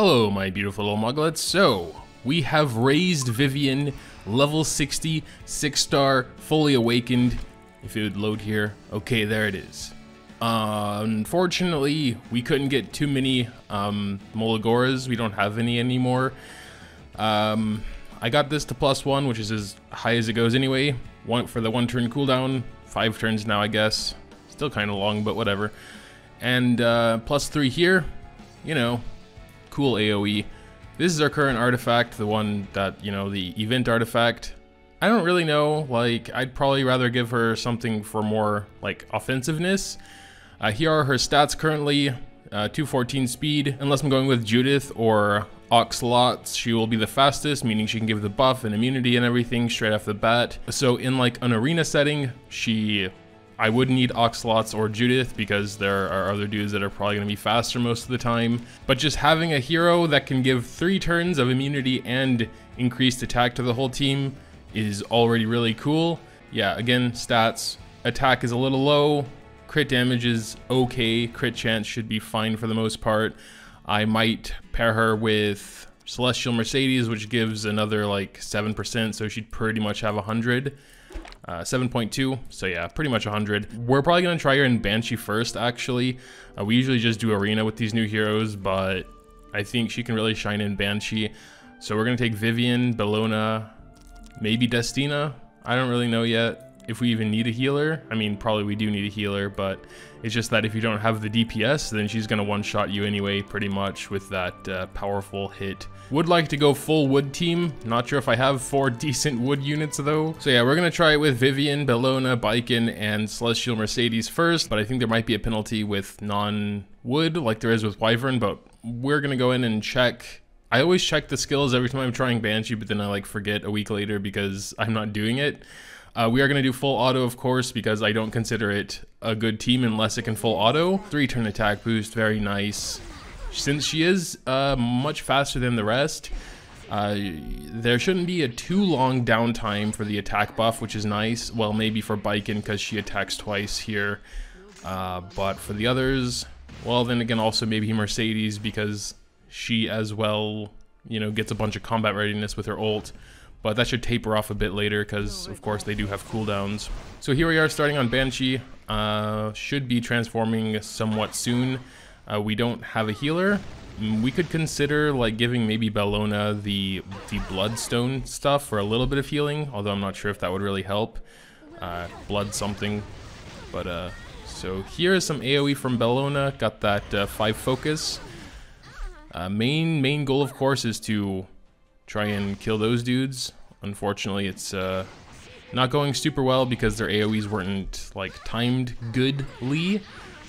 Hello, my beautiful little Moglets. So, we have raised Vivian, level 60, 6 star, fully awakened. If it would load here. Okay, there it is. Uh, unfortunately, we couldn't get too many um, Molagoras. We don't have any anymore. Um, I got this to plus one, which is as high as it goes anyway. One for the one turn cooldown. Five turns now, I guess. Still kind of long, but whatever. And uh, plus three here. You know, cool AoE. This is our current artifact, the one that, you know, the event artifact. I don't really know, like, I'd probably rather give her something for more, like, offensiveness. Uh, here are her stats currently, uh, 214 speed, unless I'm going with Judith or Oxalots, she will be the fastest, meaning she can give the buff and immunity and everything straight off the bat. So in like an arena setting, she I wouldn't need Oxalots or Judith because there are other dudes that are probably going to be faster most of the time. But just having a hero that can give three turns of immunity and increased attack to the whole team is already really cool. Yeah, again, stats. Attack is a little low. Crit damage is okay. Crit chance should be fine for the most part. I might pair her with Celestial Mercedes, which gives another like 7%, so she'd pretty much have 100. Uh, 7.2, so yeah, pretty much 100. We're probably going to try her in Banshee first, actually. Uh, we usually just do Arena with these new heroes, but I think she can really shine in Banshee. So we're going to take Vivian, Bellona, maybe Destina. I don't really know yet if we even need a healer. I mean, probably we do need a healer, but it's just that if you don't have the DPS, then she's going to one-shot you anyway, pretty much, with that uh, powerful hit. Would like to go full wood team. Not sure if I have four decent wood units, though. So yeah, we're going to try it with Vivian, Bellona, Baiken, and Celestial Mercedes first, but I think there might be a penalty with non-wood, like there is with Wyvern, but we're going to go in and check I always check the skills every time I'm trying Banshee, but then I like forget a week later because I'm not doing it. Uh, we are going to do full auto, of course, because I don't consider it a good team unless it can full auto. Three turn attack boost, very nice. Since she is uh, much faster than the rest, uh, there shouldn't be a too long downtime for the attack buff, which is nice. Well, maybe for Baiken because she attacks twice here. Uh, but for the others, well, then again, also maybe Mercedes because she as well, you know, gets a bunch of combat readiness with her ult but that should taper off a bit later because of course they do have cooldowns. So here we are starting on Banshee, uh, should be transforming somewhat soon. Uh, we don't have a healer. Mm, we could consider like giving maybe Bellona the, the Bloodstone stuff for a little bit of healing, although I'm not sure if that would really help. Uh, blood something, but uh, so here is some AoE from Bellona, got that uh, 5 focus. Uh, main main goal of course is to try and kill those dudes. Unfortunately, it's uh, not going super well because their AoEs weren't like timed goodly.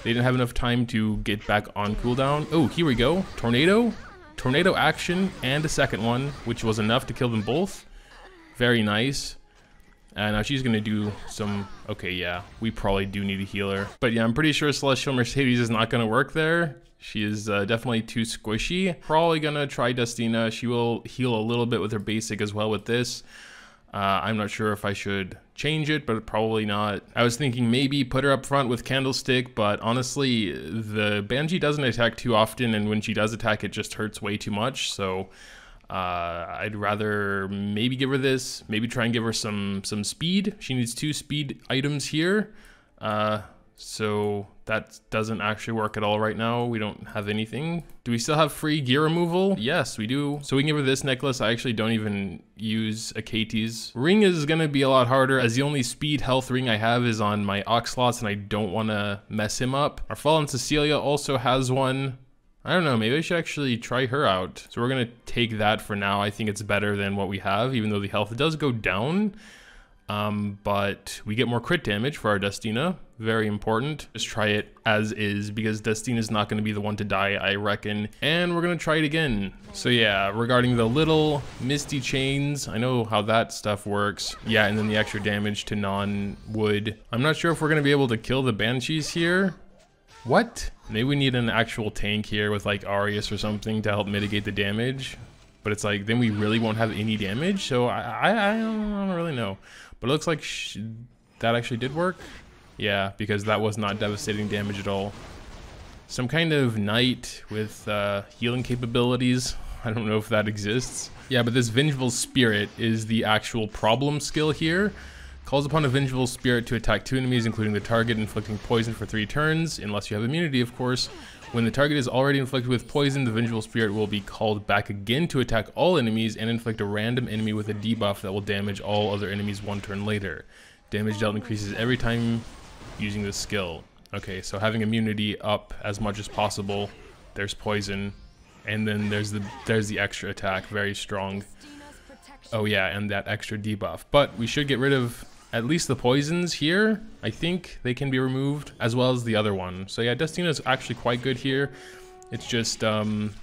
They didn't have enough time to get back on cooldown. Oh, here we go. Tornado. Tornado action and a second one, which was enough to kill them both. Very nice. And now she's gonna do some, okay, yeah, we probably do need a healer. But yeah, I'm pretty sure Celestial Mercedes is not gonna work there. She is uh, definitely too squishy. Probably gonna try Destina. She will heal a little bit with her basic as well with this. Uh, I'm not sure if I should change it, but probably not. I was thinking maybe put her up front with Candlestick, but honestly, the Banshee doesn't attack too often, and when she does attack, it just hurts way too much. So uh, I'd rather maybe give her this, maybe try and give her some some speed. She needs two speed items here. Uh, so that doesn't actually work at all right now. We don't have anything. Do we still have free gear removal? Yes, we do. So we can give her this necklace. I actually don't even use a Achates. Ring is gonna be a lot harder as the only speed health ring I have is on my Oxalots and I don't wanna mess him up. Our Fallen Cecilia also has one. I don't know, maybe I should actually try her out. So we're gonna take that for now. I think it's better than what we have, even though the health does go down. Um, but we get more crit damage for our Destina. Very important. Just try it as is because Destina is not going to be the one to die, I reckon. And we're going to try it again. So yeah, regarding the little misty chains, I know how that stuff works. Yeah, and then the extra damage to non-wood. I'm not sure if we're going to be able to kill the Banshees here. What? Maybe we need an actual tank here with like Aurius or something to help mitigate the damage. But it's like, then we really won't have any damage. So I, I, I, don't, I don't really know. But it looks like that actually did work. Yeah, because that was not devastating damage at all. some kind of knight with uh, healing capabilities. I don't know if that exists. Yeah, but this Vengeful Spirit is the actual problem skill here. Calls upon a Vengeful Spirit to attack two enemies, including the target, inflicting poison for three turns, unless you have immunity, of course. When the target is already inflicted with poison, the Vengeful Spirit will be called back again to attack all enemies and inflict a random enemy with a debuff that will damage all other enemies one turn later. Damage dealt increases every time using this skill. Okay, so having immunity up as much as possible. There's poison, and then there's the there's the extra attack, very strong. Oh yeah, and that extra debuff. But we should get rid of at least the poisons here. I think they can be removed, as well as the other one. So yeah, Destina is actually quite good here. It's just, um,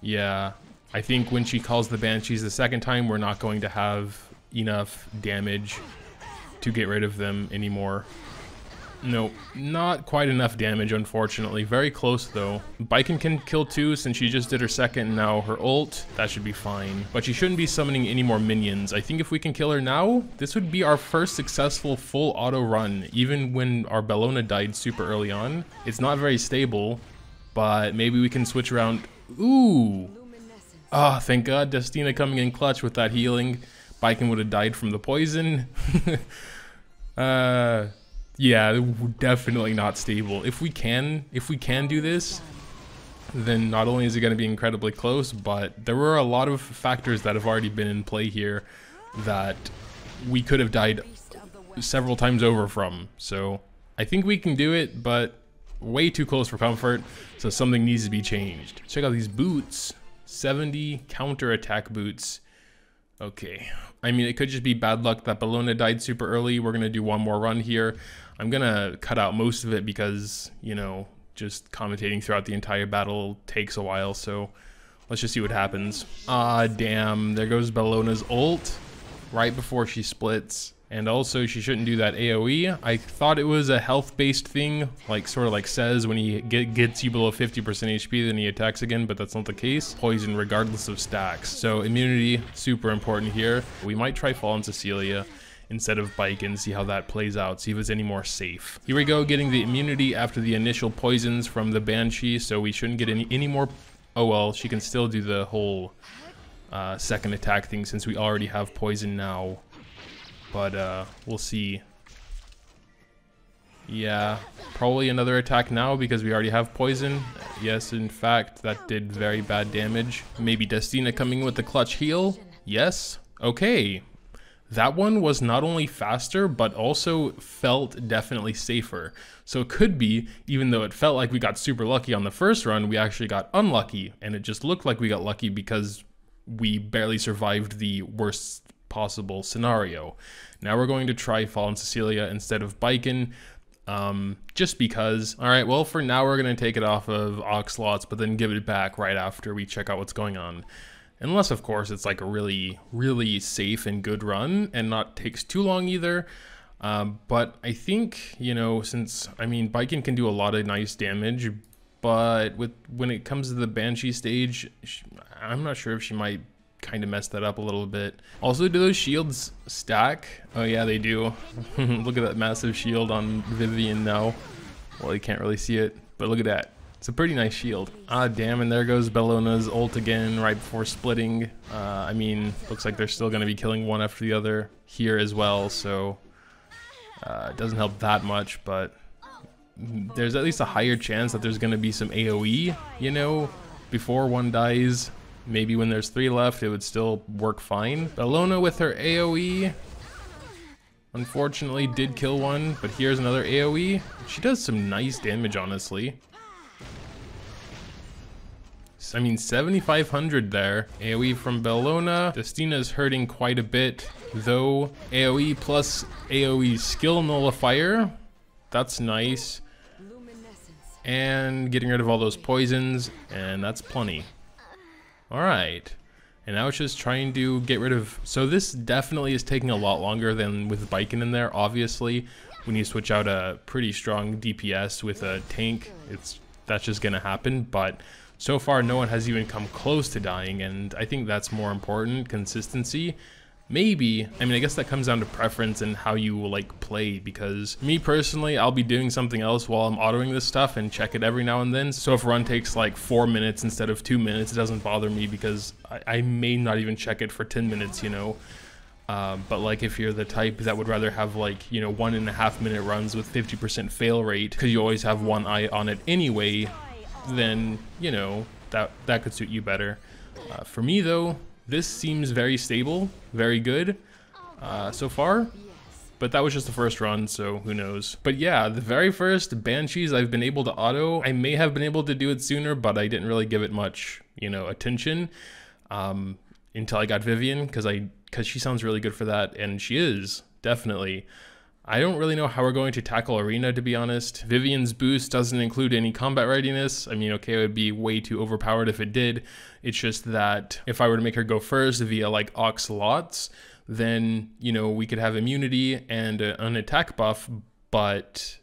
yeah, I think when she calls the Banshees the second time, we're not going to have enough damage to get rid of them anymore. Nope, not quite enough damage, unfortunately. Very close, though. Baiken can kill two since she just did her second now her ult. That should be fine. But she shouldn't be summoning any more minions. I think if we can kill her now, this would be our first successful full auto run, even when our Bellona died super early on. It's not very stable, but maybe we can switch around. Ooh! Ah, oh, thank God, Destina coming in clutch with that healing. Baiken would have died from the poison. uh... Yeah, definitely not stable. If we can, if we can do this, then not only is it going to be incredibly close, but there were a lot of factors that have already been in play here that we could have died several times over from. So I think we can do it, but way too close for comfort, so something needs to be changed. Check out these boots. 70 counter attack boots. Okay. I mean, it could just be bad luck that Bellona died super early. We're going to do one more run here. I'm gonna cut out most of it because you know just commentating throughout the entire battle takes a while. So let's just see what happens. Ah, damn! There goes Bellona's ult right before she splits. And also, she shouldn't do that AoE. I thought it was a health-based thing, like sort of like says when he get, gets you below 50% HP, then he attacks again, but that's not the case. Poison regardless of stacks. So immunity, super important here. We might try Fallen Cecilia instead of Baiken see how that plays out, see if it's any more safe. Here we go, getting the immunity after the initial poisons from the Banshee, so we shouldn't get any, any more... Oh well, she can still do the whole uh, second attack thing since we already have poison now. But uh, we'll see. Yeah, probably another attack now because we already have poison. Yes, in fact, that did very bad damage. Maybe Destina coming with the clutch heal? Yes? Okay, that one was not only faster, but also felt definitely safer. So it could be, even though it felt like we got super lucky on the first run, we actually got unlucky. And it just looked like we got lucky because we barely survived the worst possible scenario. Now we're going to try Fallen Cecilia instead of Baiken, um, just because. All right, well, for now, we're going to take it off of Aux Lots, but then give it back right after we check out what's going on. Unless, of course, it's like a really, really safe and good run and not takes too long either. Um, but I think, you know, since, I mean, Baiken can do a lot of nice damage, but with when it comes to the Banshee stage, I'm not sure if she might kind of mess that up a little bit. Also, do those shields stack? Oh yeah, they do. look at that massive shield on Vivian now. Well, you can't really see it, but look at that. It's a pretty nice shield. Ah, damn, and there goes Bellona's ult again right before splitting. Uh, I mean, looks like they're still going to be killing one after the other here as well, so uh, it doesn't help that much, but there's at least a higher chance that there's going to be some AoE, you know, before one dies. Maybe when there's three left, it would still work fine. Bellona with her AoE, unfortunately did kill one, but here's another AoE. She does some nice damage, honestly. I mean, 7,500 there. AoE from Bellona. Destina's hurting quite a bit, though. AoE plus AoE skill nullifier. That's nice. And getting rid of all those poisons, and that's plenty. Alright. And now it's just trying to get rid of... So this definitely is taking a lot longer than with Baiken in there, obviously. When you switch out a pretty strong DPS with a tank, it's that's just going to happen, but so far no one has even come close to dying and I think that's more important, consistency. Maybe. I mean i guess that comes down to preference and how you like play because me personally i'll be doing something else while i'm autoing this stuff and check it every now and then. So if a run takes like four minutes instead of two minutes it doesn't bother me because i, I may not even check it for 10 minutes you know? Uh, but like if you're the type that would rather have like you know one and a half minute runs with 50% fail rate because you always have one eye on it anyway then you know that that could suit you better. Uh, for me though this seems very stable very good uh, so far but that was just the first run so who knows but yeah the very first banshees i've been able to auto i may have been able to do it sooner but i didn't really give it much you know attention um, until i got vivian because i because she sounds really good for that, and she is, definitely. I don't really know how we're going to tackle Arena, to be honest. Vivian's boost doesn't include any combat readiness. I mean, okay, it would be way too overpowered if it did. It's just that if I were to make her go first via like Aux Lots, then, you know, we could have immunity and an attack buff, but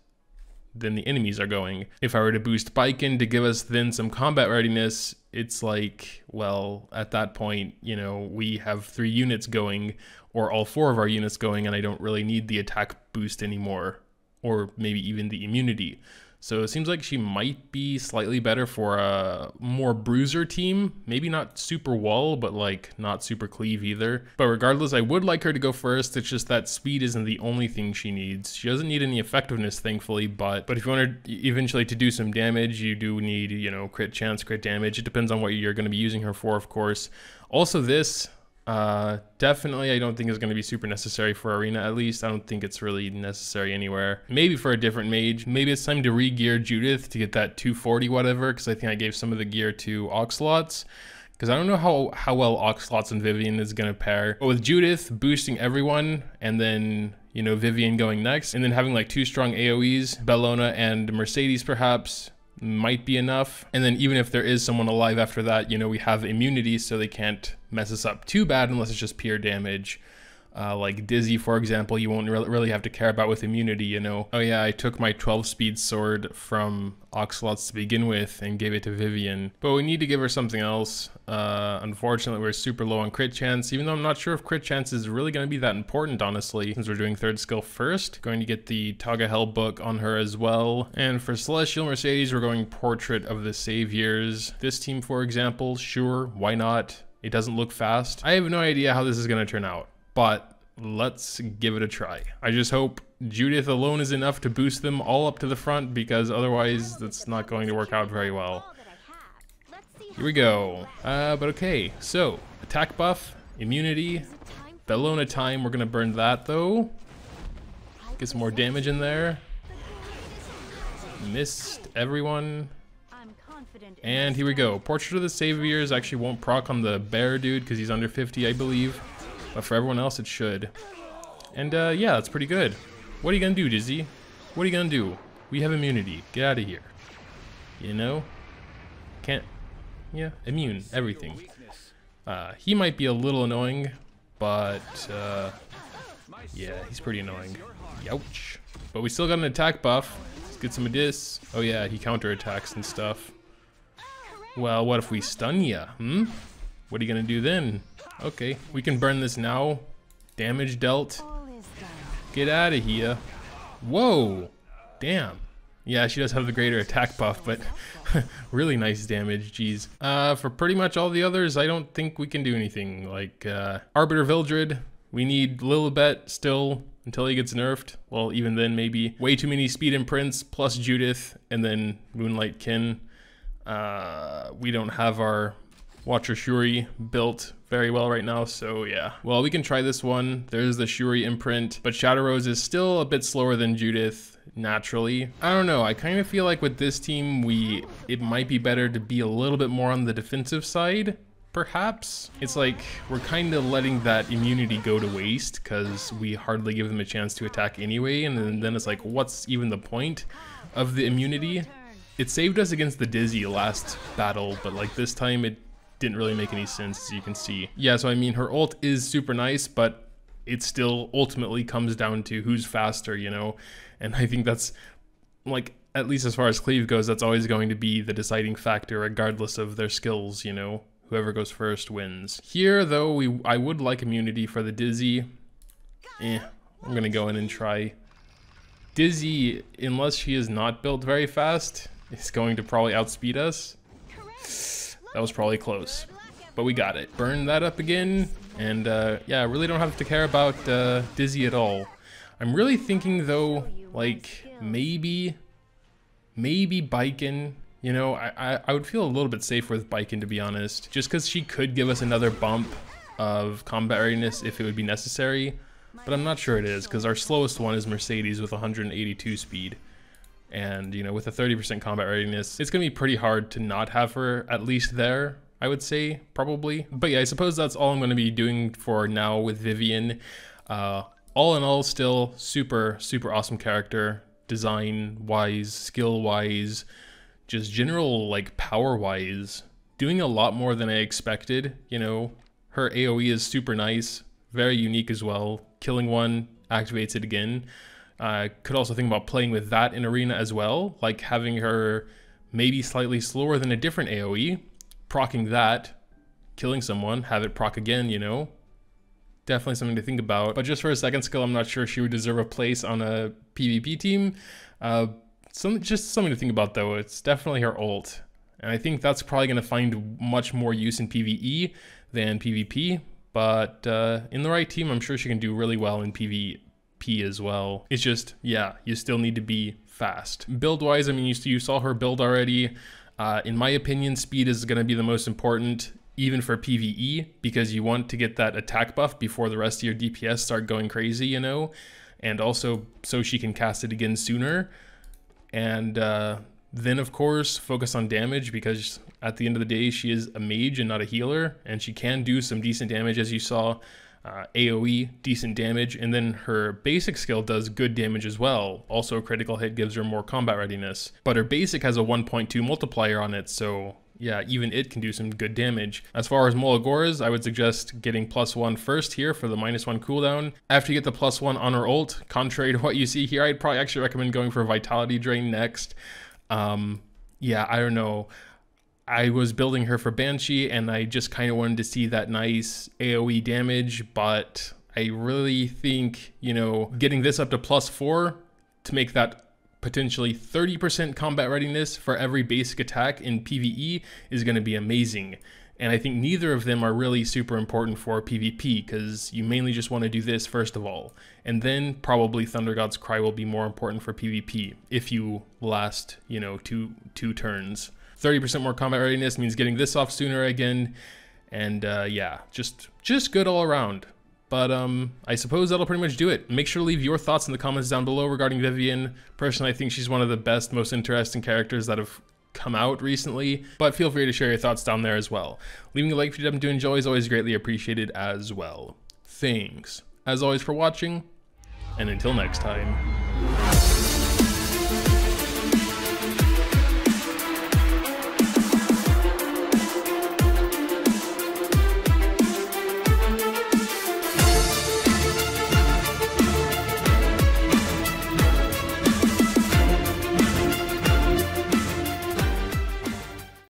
then the enemies are going. If I were to boost Baiken to give us then some combat readiness, it's like, well, at that point, you know, we have three units going, or all four of our units going, and I don't really need the attack boost anymore, or maybe even the immunity. So it seems like she might be slightly better for a more bruiser team. Maybe not super wall, but like not super cleave either. But regardless, I would like her to go first. It's just that speed isn't the only thing she needs. She doesn't need any effectiveness, thankfully, but but if you want her eventually to do some damage, you do need, you know, crit chance, crit damage. It depends on what you're going to be using her for, of course. Also this, uh, definitely, I don't think it's going to be super necessary for Arena, at least. I don't think it's really necessary anywhere. Maybe for a different mage. Maybe it's time to re-gear Judith to get that 240 whatever, because I think I gave some of the gear to Aux Lots. Because I don't know how, how well Aux Lots and Vivian is going to pair. But with Judith boosting everyone, and then, you know, Vivian going next, and then having like two strong AoEs, Bellona and Mercedes perhaps, might be enough. And then even if there is someone alive after that, you know, we have immunity so they can't mess us up too bad unless it's just pure damage. Uh, like Dizzy, for example, you won't re really have to care about with immunity, you know. Oh yeah, I took my 12 speed sword from Aux Lots to begin with and gave it to Vivian. But we need to give her something else. Uh, unfortunately, we're super low on crit chance, even though I'm not sure if crit chance is really going to be that important, honestly, since we're doing third skill first. Going to get the Tagehel book on her as well. And for Celestial Mercedes, we're going Portrait of the Saviors. This team, for example, sure, why not? It doesn't look fast. I have no idea how this is going to turn out but let's give it a try. I just hope Judith alone is enough to boost them all up to the front because otherwise that's not going to work out very well. Here we go. Uh, but okay, so attack buff, immunity, Bellona time. We're gonna burn that though. Get some more damage in there. Missed everyone. And here we go. Portrait of the Saviors actually won't proc on the bear dude because he's under 50, I believe. But for everyone else, it should. And uh, yeah, that's pretty good. What are you gonna do, Dizzy? What are you gonna do? We have immunity. Get out of here. You know? Can't... Yeah, immune. Everything. Uh, he might be a little annoying, but... Uh, yeah, he's pretty annoying. Youch. But we still got an attack buff. Let's get some of this. Oh yeah, he counterattacks and stuff. Well, what if we stun ya? Hmm? What are you gonna do then? Okay, we can burn this now. Damage dealt. Get out of here. Whoa! Damn. Yeah, she does have the greater attack buff, but really nice damage, jeez. Uh, for pretty much all the others, I don't think we can do anything. Like, uh, Arbiter Vildred, we need Lilibet still until he gets nerfed. Well, even then, maybe. Way too many speed imprints, plus Judith, and then Moonlight Kin. Uh, we don't have our Watcher Schuri built very well right now, so yeah. Well, we can try this one. There's the Schuri imprint, but Shadow Rose is still a bit slower than Judith naturally. I don't know, I kind of feel like with this team, we it might be better to be a little bit more on the defensive side perhaps. It's like we're kind of letting that immunity go to waste because we hardly give them a chance to attack anyway, and then, then it's like, what's even the point of the immunity? It saved us against the Dizzy last battle, but like this time it didn't really make any sense as you can see. Yeah, so I mean her ult is super nice, but it still ultimately comes down to who's faster, you know? And I think that's like at least as far as cleave goes, that's always going to be the deciding factor regardless of their skills, you know? Whoever goes first wins. Here, though, we I would like immunity for the Dizzy. Eh, I'm gonna go in and try. Dizzy, unless she is not built very fast, is going to probably outspeed us. That was probably close, but we got it. Burn that up again, and uh, yeah, I really don't have to care about uh, Dizzy at all. I'm really thinking though, like maybe, maybe Baiken. You know, I, I, I would feel a little bit safer with Baiken to be honest, just because she could give us another bump of combat readiness if it would be necessary. But I'm not sure it is, because our slowest one is Mercedes with 182 speed. And, you know, with a 30% combat readiness, it's going to be pretty hard to not have her at least there, I would say, probably. But yeah, I suppose that's all I'm going to be doing for now with Vivian. Uh, all in all, still super, super awesome character. Design-wise, skill-wise, just general, like, power-wise. Doing a lot more than I expected, you know. Her AoE is super nice, very unique as well. Killing one activates it again. Uh, could also think about playing with that in Arena as well, like having her maybe slightly slower than a different AoE, procking that, killing someone, have it proc again, you know? Definitely something to think about. But just for a second skill, I'm not sure she would deserve a place on a PvP team. Uh, some, just something to think about though, it's definitely her ult. And I think that's probably going to find much more use in PvE than PvP, but uh, in the right team, I'm sure she can do really well in PvP as well. It's just, yeah, you still need to be fast. Build-wise, I mean, you, you saw her build already. Uh, in my opinion, speed is going to be the most important, even for PvE, because you want to get that attack buff before the rest of your DPS start going crazy, you know? And also so she can cast it again sooner. And uh, then, of course, focus on damage because at the end of the day, she is a mage and not a healer, and she can do some decent damage, as you saw. Uh, AoE, decent damage, and then her basic skill does good damage as well. Also, critical hit gives her more combat readiness. But her basic has a 1.2 multiplier on it, so yeah, even it can do some good damage. As far as Molagoras, I would suggest getting plus one first here for the minus one cooldown. After you get the plus one on her ult, contrary to what you see here, I'd probably actually recommend going for Vitality Drain next. Um, yeah, I don't know. I was building her for Banshee and I just kind of wanted to see that nice AoE damage, but I really think, you know, getting this up to plus four to make that potentially 30% combat readiness for every basic attack in PvE is going to be amazing. And I think neither of them are really super important for PvP because you mainly just want to do this first of all. And then probably Thunder God's Cry will be more important for PvP if you last, you know, two two turns. 30% more combat readiness means getting this off sooner again. And uh, yeah, just just good all around. But um, I suppose that'll pretty much do it. Make sure to leave your thoughts in the comments down below regarding Vivian. Personally, I think she's one of the best, most interesting characters that have come out recently, but feel free to share your thoughts down there as well. Leaving a like if you happen to enjoy is always greatly appreciated as well. Thanks, as always, for watching, and until next time.